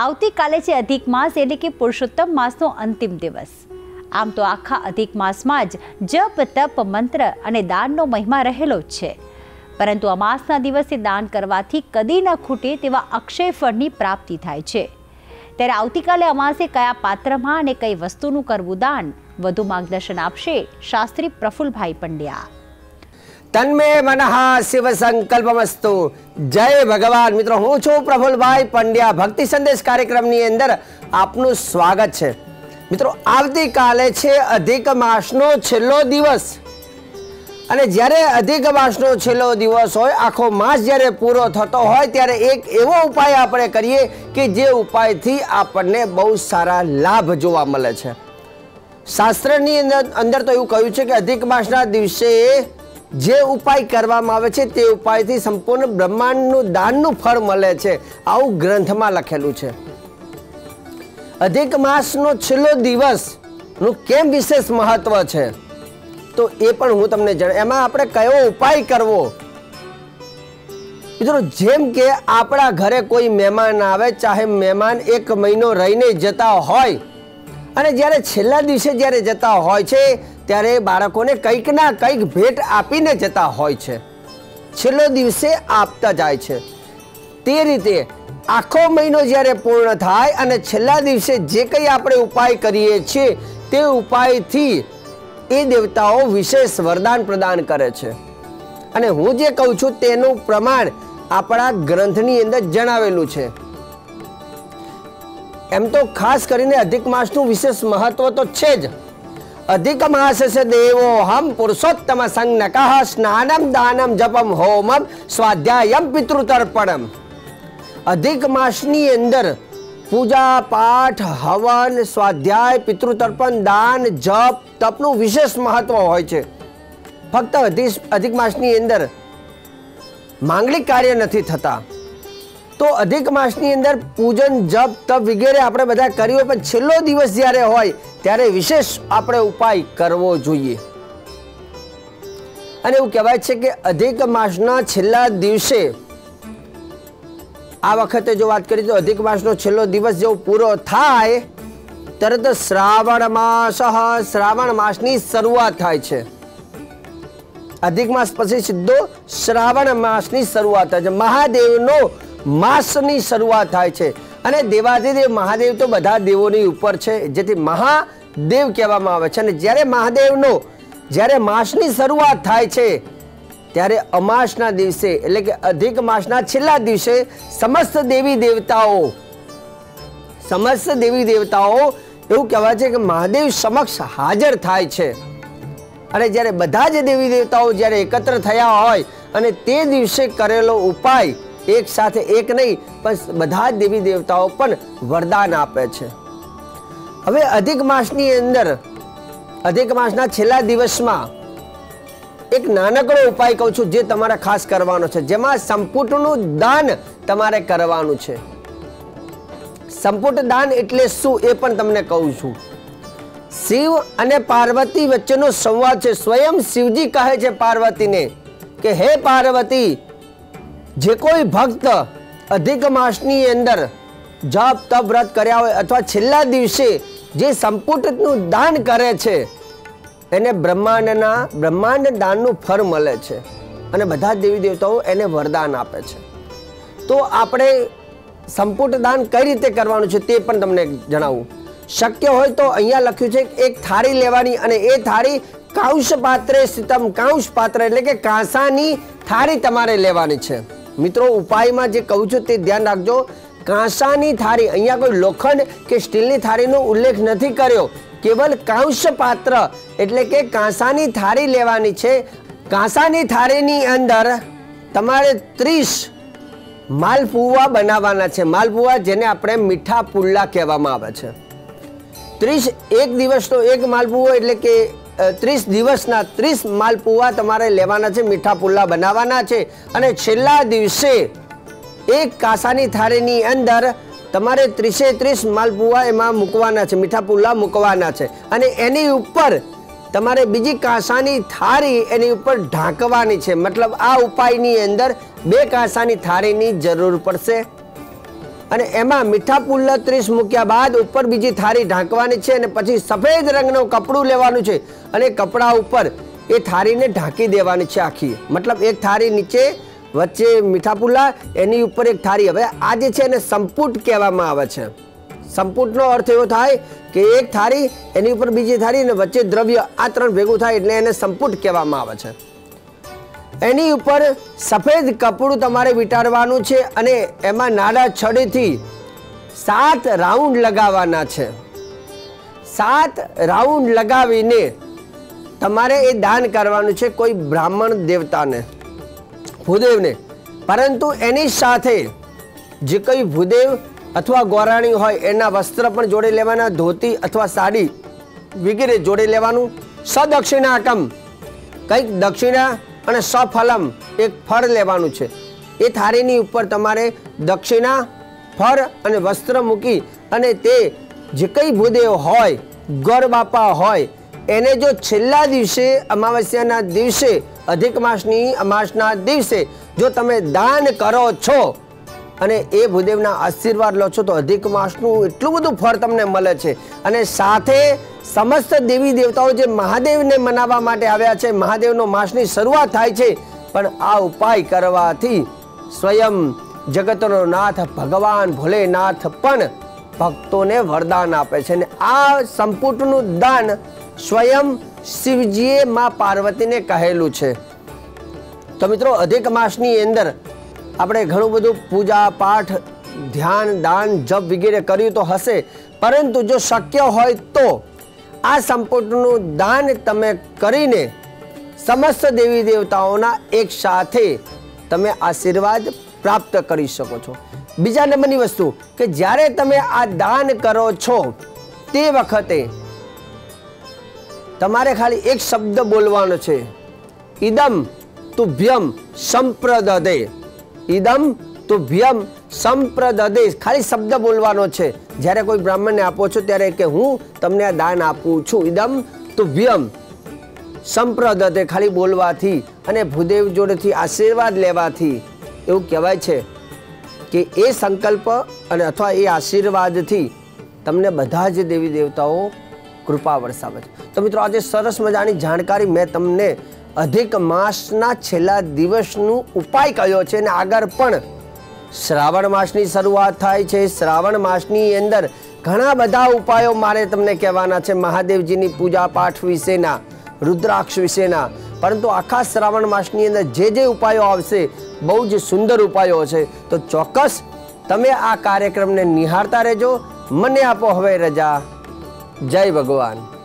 આવતીકાલે છે અધિક માસ એટલે કે પુરુષોત્તમ માસનો અંતિમ દિવસ. આમ તો આખા અધિક માસમાં જ જપ, તપ, મંત્ર અને દાનનો મહિમા રહેલો જ છે. પરંતુ અમાસના દિવસે દાન કરવાથી કદી ન ખૂટે તેવા અક્ષય ફળની પ્રાપ્તિ થાય છે. ત્યારે આવતીકાલે અમાસે કયા પાત્રમાં અને કઈ વસ્તુનું કરવું દાન વધુ માર્ગદર્શન આપશે શાસ્ત્રી પ્રફુલભાઈ પંડ્યા. તન્મે મનઃ શિવ સંકલ્પમસ્તુ જય ભગવાન મિત્રો હું છું પ્રફુલભાઈ પંડ્યા ભક્તિ સંદેશ કાર્યક્રમની અંદર આપનું સ્વાગત છે મિત્રો આવતીકાલે છે અધિક માસનો છેલ્લો દિવસ અને જ્યારે અધિક માસનો છેલ્લો દિવસ હોય આખો માસ જ્યારે પૂરો થતો હોય ત્યારે એક એવો ઉપાય આપણે કરીએ કે જે ઉપાયથી આપણને બહુ સારા લાભ જોવા મળે છે શાસ્ત્રની અંદર અંદર તો એવું કહ્યું છે કે અધિક માસના દિવસે જે ઉપાય કરવામાં આવે છે તે ઉપાયથી સંપૂર્ણ બ્રહ્માંડનું દાનનું ફળ મળે છે. આવું ગ્રંથમાં લખેલું છે. અધિક માસનો છેલ્લો દિવસનું કેમ વિશેષ મહત્વ છે? તો એ પણ હું તમને જણ એમાં આપણે કયો ઉપાય કરવો? મિત્રો, જેમ કે આપણા ઘરે કોઈ મહેમાન આવે, ચાહે મહેમાન એક મહિનો રહીને જતા હોય, અને જ્યારે છેલ્લા દિવસે જ્યારે જતા હોય છે ત્યારે બાળકોને કંઈક ના કંઈક ભેટ આપીને જતા હોય છે. છેલ્લો દિવસે આપતા જાય છે. તે રીતે આખો મહિનો જ્યારે પૂર્ણ થાય અને છેલ્લા દિવસે જે કંઈ આપણે ઉપાય કરીએ છીએ, તે ઉપાયથી એ દેવતાઓ વિશેષ વરદાન પ્રદાન કરે છે. અને હું જે કહું છું તેનું પ્રમાણ આપણા ગ્રંથની અંદર જણાવેલું છે. એમ તો ખાસ કરીને અધિક માસનું વિશેષ મહત્વ તો છે જ. અધિક માસ દેવો હમ પુરુષોત્તમ સંજ્ઞક સ્નાનમ દાનમ જપમ હોમમ સ્વાધ્યાયમ પિતૃતર્પણમ અધિક માસની અંદર પૂજા પાઠ હવન સ્વાધ્યાય પિતૃતર્પણ દાન જપ તપનું વિશેષ મહત્વ હોય છે ફક્ત અધિક માસની અંદર માંગલિક કાર્ય નથી થતા તો અધિક માસની અંદર પૂજન જપ તપ વગેરે આપણે બધા કરીએ પણ છેલ્લો દિવસ જ્યારે હોય ત્યારે વિશેષ આપણે ઉપાય કરવો જોઈએ. અને એવું કહેવાય છે કે અધિક માસના છેલ્લા દિવસે, આ વખતે જો વાત કરીએ તો અધિક માસનો છેલ્લો દિવસ જેવો પૂરો થાય, તરત શ્રાવણ માસ શ્રાવણ માસની શરૂઆત થાય છે. અધિક માસ પછી સીધો શ્રાવણ માસની શરૂઆત થાય છે. મહાદેવનો માસની શરૂઆત થાય છે. અને દેવાધિદેવ મહાદેવ તો બધા દેવોની ઉપર છે, જેથી મહાદેવ કહેવામાં આવે છે. અને જ્યારે મહાદેવનો, જ્યારે માસની શરૂઆત થાય છે, ત્યારે અમાસના દિવસે, એટલે કે અધિક માસના છેલ્લા દિવસે સમસ્ત દેવી દેવતાઓ, સમસ્ત દેવી દેવતાઓ એવું કહેવાય છે કે મહાદેવ સમક્ષ હાજર થાય છે. અને જ્યારે બધા જ દેવી દેવતાઓ જ્યારે એકત્ર થયા હોય, અને તે દિવસે કરેલો ઉપાય એક સાથે એક નહીં, પણ બધા જ દેવી દેવતાઓ પણ વરદાન આપે છે. હવે અધિક માસની અંદર, અધિક માસના છેલ્લા દિવસમાં એક નાનકડો ઉપાય કહું છું જે તમારે ખાસ કરવાનો છે, જેમાં સંપુટનું દાન તમારે કરવાનું છે. સંપુટ દાન એટલે શું એ પણ તમને કહું છું. શિવ અને પાર્વતી વચ્ચેનો સંવાદ છે. સ્વયં શિવજી કહે છે પાર્વતીને કે, હે પાર્વતી જે કોઈ ભક્ત અધિક માસની અંદર જપ, તપ, વ્રત કર્યા હોય અથવા છેલ્લા દિવસે જે સંપુટનું દાન કરે છે, એને બ્રહ્માંડના, બ્રહ્માંડ દાનનું ફળ મળે છે અને બધા દેવી દેવતાઓ એને વરદાન આપે છે. તો આપણે સંપુટ દાન કઈ રીતે કરવાનું છે તે પણ તમને જણાવું. શક્ય હોય તો અહીંયા લખ્યું છે એક થાળી લેવાની અને એ થાળી કાંશ પાત્રે સ્થિતમ કાંશ પાત્ર એટલે કે કાંસાની થાળી તમારે લેવાની છે. મિત્રો, ઉપાયમાં જે કહું છું તે ધ્યાન રાખજો. કાંસાની થાળી, અહીંયા કોઈ લોખંડ કે સ્ટીલની થાળીનો ઉલ્લેખ નથી કર્યો. કેવલ કાંસ પાત્ર, એટલે કે કાંસાની થાળી લેવાની છે. કાંસાની થાળીની અંદર તમારે ત્રીસ માલપુવા બનાવવાના છે. માલપુવા જેને આપણે મીઠા પુલ્લા કહેવામાં આવે છે. ત્રીસ એક દિવસનો એક માલપુવો, એટલે કે ત્રીસ દિવસના ત્રીસ માલપુવા તમારે લેવાના છે, મીઠા પુલ્લા બનાવવાના છે. અને છેલ્લા દિવસે એક કાસાની થાળીની અંદર તમારે ત્રીસે ત્રીસ માલપુવા એમાં મૂકવાના છે, મીઠા પુલ્લા મૂકવાના છે. અને એની ઉપર તમારે બીજી કાંસાની થાળી એની ઉપર ઢાંકવાની છે. મતલબ આ ઉપાયની અંદર બે કાંસાની થાળીની જરૂર પડશે. અને એમાં મીઠા પુલ્લા ત્રીસ મૂક્યા બાદ ઉપર બીજી થાળી ઢાંકવાની છે અને પછી સફેદ રંગનું કપડું લેવાનું છે. અને કપડા ઉપર એ થાળીને ઢાંકી દેવાની છે આખી. મતલબ એક થાળી નીચે, વચ્ચે મીઠા પુલ્લા એની ઉપર એક થાળી. હવે આ જે છે એને સંપુટ કહેવામાં આવે છે. સંપુટનો અર્થ એવો થાય કે એક થાળી, એની ઉપર બીજી થાળી અને વચ્ચે દ્રવ્ય આ ત્રણ ભેગું થાય એટલે એને સંપુટ કહેવામાં આવે છે. એની ઉપર સફેદ કપડું તમારે વિટાડવાનું છે અને એમાં નાડા છડીથી સાત રાઉન્ડ લગાવવાના છે. સાત રાઉન્ડ લગાવીને તમારે એ દાન કરવાનું છે કોઈ બ્રાહ્મણ દેવતાને, ભૂદેવને. પરંતુ એની સાથે જે કોઈ ભૂદેવ અથવા ગોરાણી હોય એના વસ્ત્ર પણ જોડે લેવાના, ધોતી અથવા સાડી વગેરે જોડે લેવાનું. સદક્ષિણાકમ. કંઈક દક્ષિણા અને સફલમ એક ફળ લેવાનું છે. એ થાળીની ઉપર તમારે દક્ષિણા, ફળ અને વસ્ત્ર મૂકી અને તે જે કંઈ ભૂદેવ હોય ગોર બાપા હોય, એને જો છેલ્લા દિવસે, અમાવસ્યાના દિવસે, અધિક માસની અમાસના દિવસે જો તમે દાન કરો છો અને એ ભૂદેવના આશીર્વાદ લો છો તો અધિક માસનું એટલું બધું ફળ તમને મળે છે. અને સાથે સમસ્ત દેવી દેવતાઓ જે મહાદેવને મનાવવા માટે આવ્યા છે, મહાદેવનો માસની શરૂઆત થાય છે, પણ આ ઉપાય કરવાથી સ્વયં જગતનો નાથ ભગવાન ભોલેનાથ પણ ભક્તોને વરદાન આપે છે અને આ સંપુટનું દાન સ્વયં શિવજીએ માં પાર્વતીને કહેલું છે. તો મિત્રો, અધિક માસની અંદર આપણે ઘણું બધું પૂજા પાઠ, ધ્યાન, દાન, જપ વગેરે કર્યું તો હશે, પરંતુ જો શક્ય હોય તો આ સંપુટનું દાન તમે કરીને સમસ્ત દેવી દેવતાઓના એક સાથે તમે આશીર્વાદ પ્રાપ્ત કરી શકો છો. બીજા નંબરની વસ્તુ કે જ્યારે તમે આ દાન કરો છો, તે વખતે તમારે ખાલી એક શબ્દ બોલવાનો છે. ઇદમ તુભ્યમ સંપ્રદદે ઇદમ તુભ્યમ સંપ્રદદે ખાલી શબ્દ બોલવાનો છે. જ્યારે કોઈ બ્રાહ્મણને આપો છો ત્યારે કે હું તમને આ દાન આપું છું. ઇદમ તુભ્યમ. સંપ્રદતે ખાલી બોલવાથી અને ભૂદેવ જોડેથી આશીર્વાદ લેવાથી એવું કહેવાય છે કે એ સંકલ્પ અને અથવા એ આશીર્વાદથી તમને બધા જ દેવી દેવતાઓ કૃપા વરસાવે છે. તો મિત્રો, આજે સરસ મજાની જાણકારી મેં તમને અધિક માસના છેલ્લા દિવસનું ઉપાય કહ્યો છે અને આગળ પણ શ્રાવણ માસની શરૂઆત થાય છે. શ્રાવણ માસની અંદર ઘણા બધા ઉપાયો મારે તમને કહેવાના છે. મહાદેવજીની પૂજા પાઠ વિશેના, રુદ્રાક્ષ વિશેના. પરંતુ આખા શ્રાવણ માસની અંદર જે જે ઉપાયો આવશે, બહુ જ સુંદર ઉપાયો છે. તો ચોક્કસ તમે આ કાર્યક્રમને નિહાળતા રહેજો. મને આપો હવે રજા. જય ભગવાન.